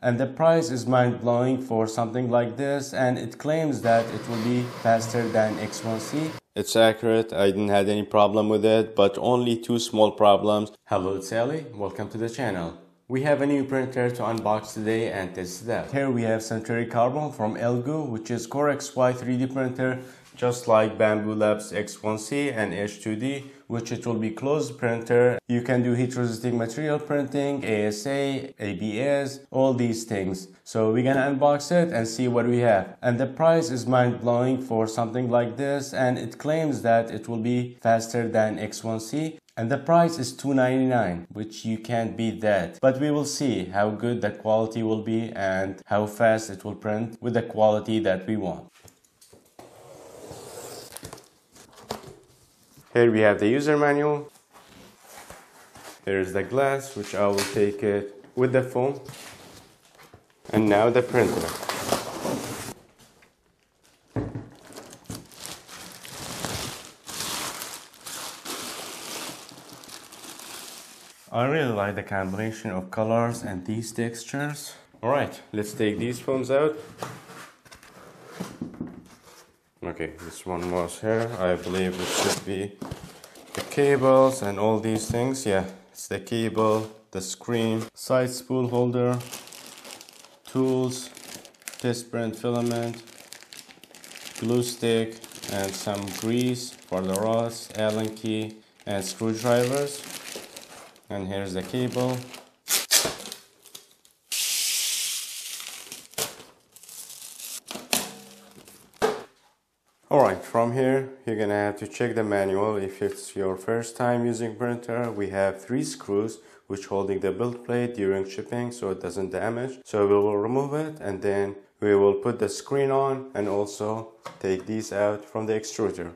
And the price is mind blowing for something like this, and it claims that it will be faster than X1C. It's accurate, I didn't have any problem with it, but only two small problems. Hello, it's Ali, welcome to the channel. We have a new printer to unbox today and test it out. Here we have Centauri Carbon from Elegoo, which is Core XY 3D printer, just like Bambu Labs X1C and H2D, which it will be closed printer. You can do heat resisting material printing, ASA, ABS, all these things. So we're gonna unbox it and see what we have. And the price is mind blowing for something like this and it claims that it will be faster than X1C and the price is $2.99 which you can't beat that but we will see how good the quality will be and how fast it will print with the quality that we want here we have the user manual here is the glass which I will take it with the foam. and now the printer I really like the combination of colors and these textures. Alright, let's take these foams out. Okay, this one was here. I believe it should be the cables and all these things. Yeah, it's the cable, the screen, side spool holder, tools, test print filament, glue stick, and some grease for the rods, Allen key, and screwdrivers and here's the cable Alright, from here you're gonna have to check the manual if it's your first time using printer. We have three screws which holding the build plate during shipping so it doesn't damage. So we will remove it and then we will put the screen on and also take these out from the extruder.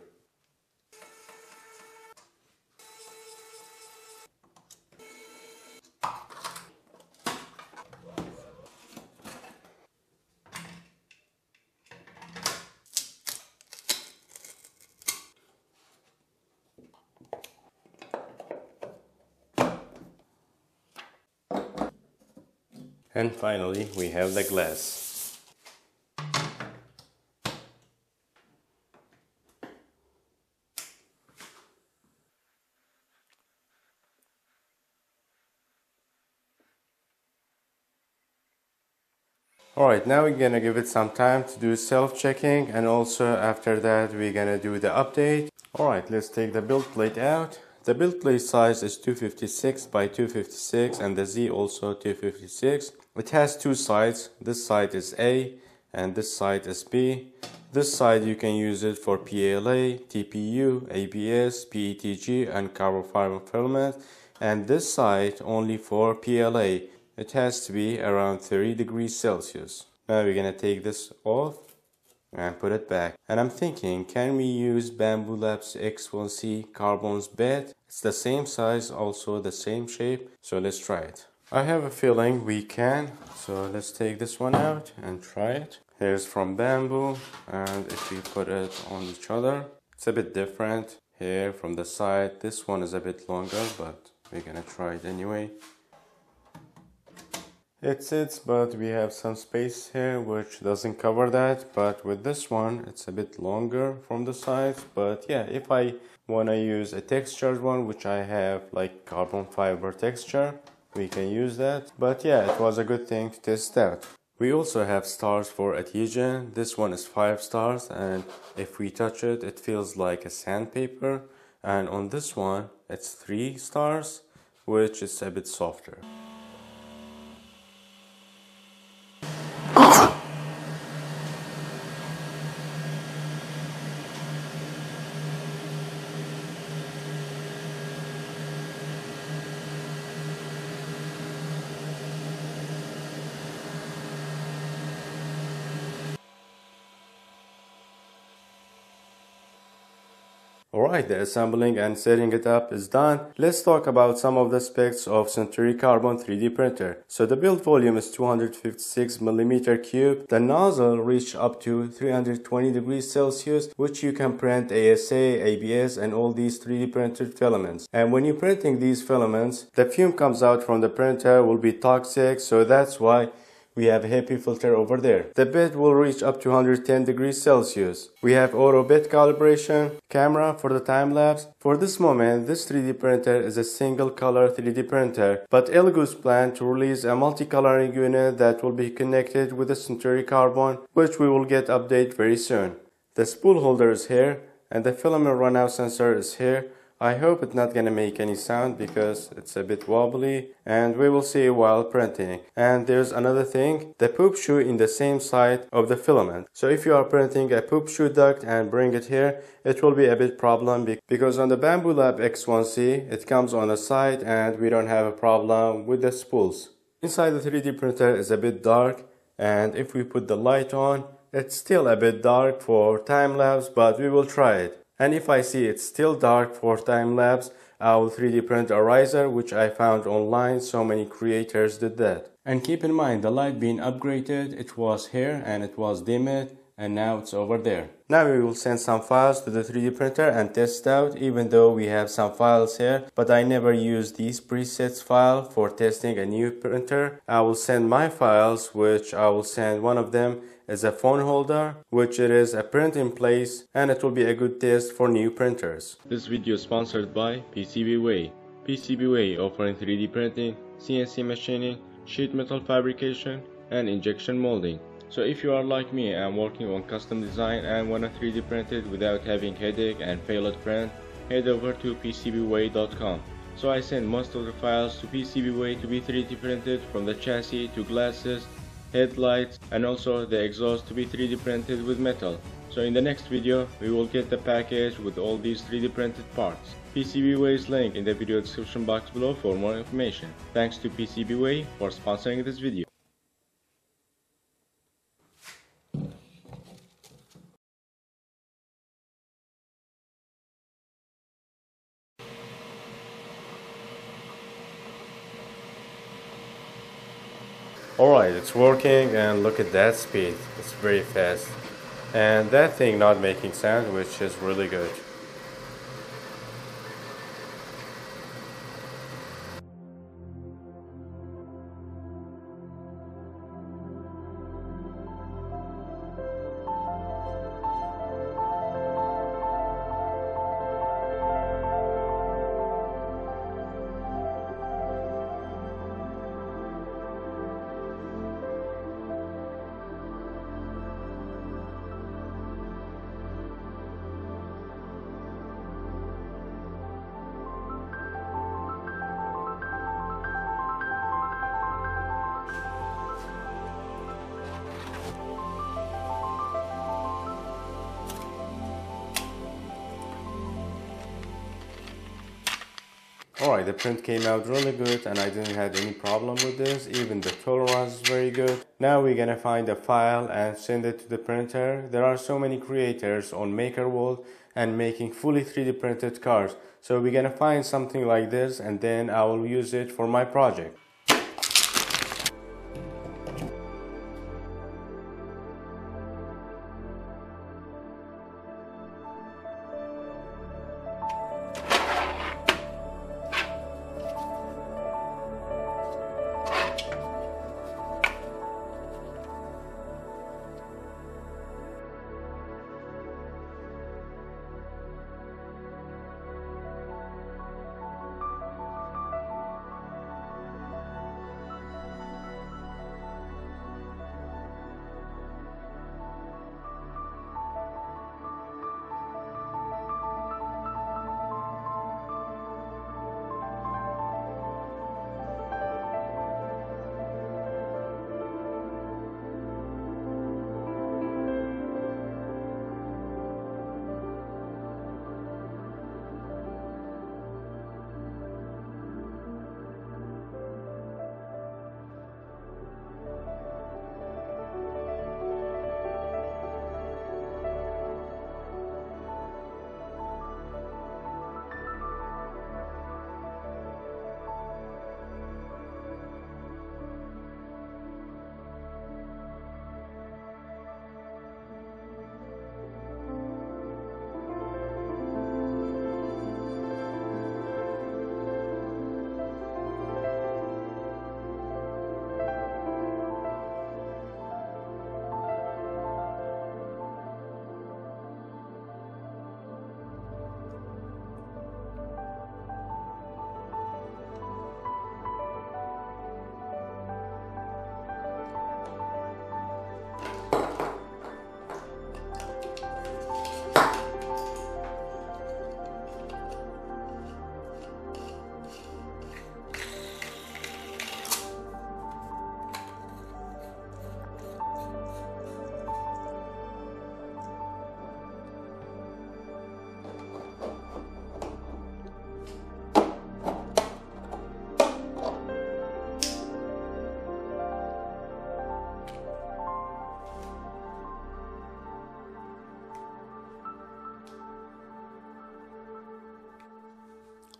And finally, we have the glass. Alright, now we're gonna give it some time to do self-checking and also after that we're gonna do the update. Alright, let's take the build plate out the build plate size is 256 by 256 and the Z also 256. It has two sides. This side is A and this side is B. This side you can use it for PLA, TPU, ABS, PETG and carbon fiber filament and this side only for PLA. It has to be around 30 degrees Celsius. Now we're gonna take this off and put it back. And I'm thinking, can we use Bambu Labs X1C Carbon's bed? It's the same size, also the same shape, so let's try it. I have a feeling we can, so let's take this one out and try it. Here's from Bambu, and if we put it on each other, it's a bit different. Here from the side, this one is a bit longer, but we're gonna try it anyway. It sits, but we have some space here which doesn't cover that. But with this one, it's a bit longer from the sides. But yeah, if I want to use a textured one, which I have like carbon fiber texture, we can use that. But yeah, it was a good thing to test out. We also have stars for adhesion. This one is 5 stars and if we touch it, it feels like a sandpaper. And on this one, it's 3 stars, which is a bit softer. Alright, the assembling and setting it up is done. Let's talk about some of the specs of Centauri Carbon 3D printer. So the build volume is 256 millimeter cube. The nozzle reach up to 320 degrees Celsius, which you can print ASA, ABS, and all these 3D printed filaments. And when you're printing these filaments, the fume comes out from the printer will be toxic, so that's why we have a HEPA filter over there. The bed will reach up to 110 degrees Celsius. We have auto bed calibration, camera for the time lapse. For this moment, this 3D printer is a single color 3D printer, but Elegoo's plan to release a multicoloring unit that will be connected with a Centauri Carbon, which we will get update very soon. The spool holder is here, and the filament runout sensor is here. I hope it's not gonna make any sound because it's a bit wobbly and we will see while printing. And there's another thing, the poop chute in the same side of the filament. So if you are printing a poop chute duct and bring it here, it will be a bit problem because on the Bambu Lab X1C, it comes on the side and we don't have a problem with the spools. Inside the 3D printer is a bit dark and if we put the light on, it's still a bit dark for time lapse but we will try it. And if I see it's still dark for time lapse, I will 3D print a riser which I found online, so many creators did that. And keep in mind the light being upgraded, it was here and it was dimmed and now it's over there. Now we will send some files to the 3D printer and test out even though we have some files here but I never use these presets file for testing a new printer. I will send my files which I will send one of them is a phone holder, which it is a print in place and it will be a good test for new printers. This video is sponsored by PCBWay. PCBWay offering 3D printing, CNC machining, sheet metal fabrication, and injection molding. So if you are like me and working on custom design and want to 3D print it without having headache and failed print, head over to PCBWay.com. So I send most of the files to PCBWay to be 3D printed from the chassis to glasses headlights and also the exhaust to be 3D printed with metal. So in the next video we will get the package with all these 3D printed parts. PCBWay's link in the video description box below for more information. Thanks to PCBWay for sponsoring this video. Alright, it's working and look at that speed. It's very fast. And that thing not making sound, which is really good. Alright, the print came out really good and I didn't have any problem with this. Even the tolerance is very good. Now we're gonna find a file and send it to the printer. There are so many creators on MakerWorld and making fully 3D printed cars. So we're gonna find something like this and then I will use it for my project.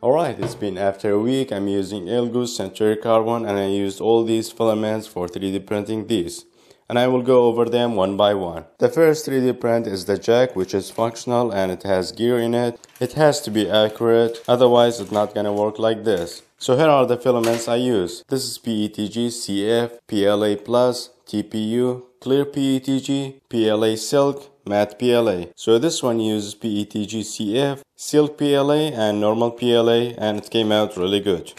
Alright, it's been after a week. I'm using Elegoo Centauri Carbon and I used all these filaments for 3D printing these. And I will go over them one by one. The first 3D print is the jack which is functional and it has gear in it. It has to be accurate, otherwise it's not gonna work like this. So here are the filaments I use. This is PETG CF, PLA Plus, TPU, Clear PETG, PLA Silk, Matte PLA. So this one uses PETG CF, Silk PLA and normal PLA and it came out really good.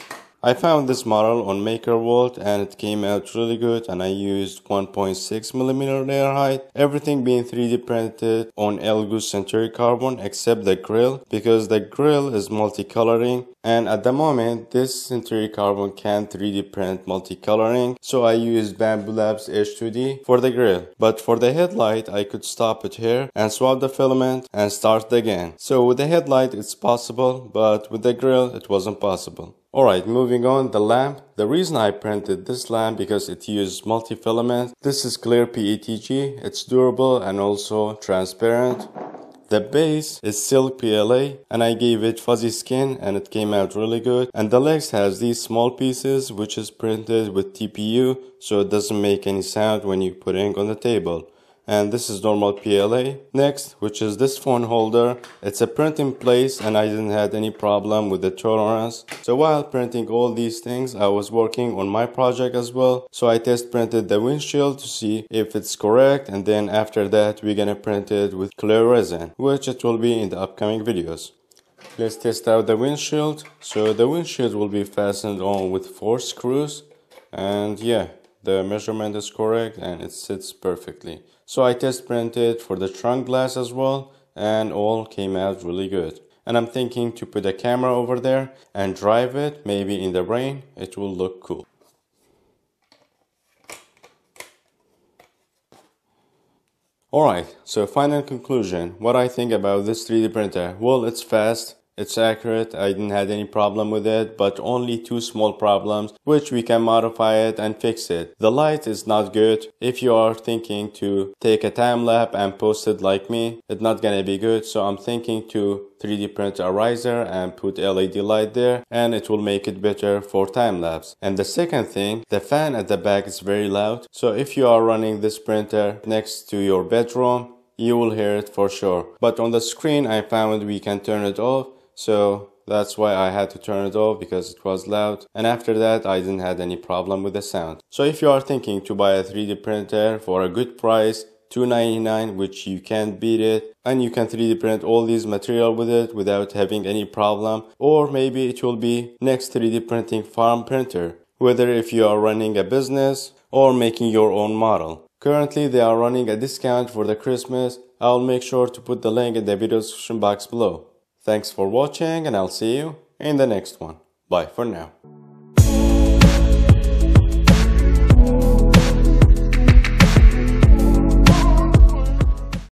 I found this model on MakerWorld and it came out really good and I used 1.6 millimeter layer height. Everything being 3D printed on Elegoo Centauri Carbon except the grill because the grill is multicoloring and at the moment this Centauri Carbon can't 3D print multicoloring so I used Bambu Labs H2D for the grill. But for the headlight I could stop it here and swap the filament and start again. So with the headlight it's possible but with the grill it wasn't possible. Alright, moving on, the lamp. The reason I printed this lamp because it uses multi-filament. This is clear PETG, it's durable and also transparent. The base is silk PLA and I gave it fuzzy skin and it came out really good. And the legs has these small pieces which is printed with TPU so it doesn't make any sound when you put ink on the table and this is normal PLA. Next, which is this phone holder. It's a print in place and I didn't have any problem with the tolerance. So while printing all these things, I was working on my project as well. So I test printed the windshield to see if it's correct and then after that we're gonna print it with clear resin, which it will be in the upcoming videos. Let's test out the windshield. So the windshield will be fastened on with four screws and yeah, the measurement is correct and it sits perfectly. So I test printed for the trunk glass as well and all came out really good. And I'm thinking to put a camera over there and drive it, maybe in the rain, it will look cool. Alright, so final conclusion, what I think about this 3D printer. Well, it's fast, it's accurate, I didn't have any problem with it, but only two small problems, which we can modify it and fix it. The light is not good. If you are thinking to take a time lapse and post it like me, it's not gonna be good. So I'm thinking to 3D print a riser and put LED light there and it will make it better for time lapse. And the second thing, the fan at the back is very loud. So if you are running this printer next to your bedroom, you will hear it for sure. But on the screen I found we can turn it off so that's why I had to turn it off because it was loud and after that I didn't have any problem with the sound. So if you are thinking to buy a 3D printer for a good price 299 which you can't beat it and you can 3D print all these material with it without having any problem or maybe it will be next 3D printing farm printer whether if you are running a business or making your own model. Currently they are running a discount for the Christmas. I'll make sure to put the link in the video description box below. Thanks for watching and I'll see you in the next one. Bye for now.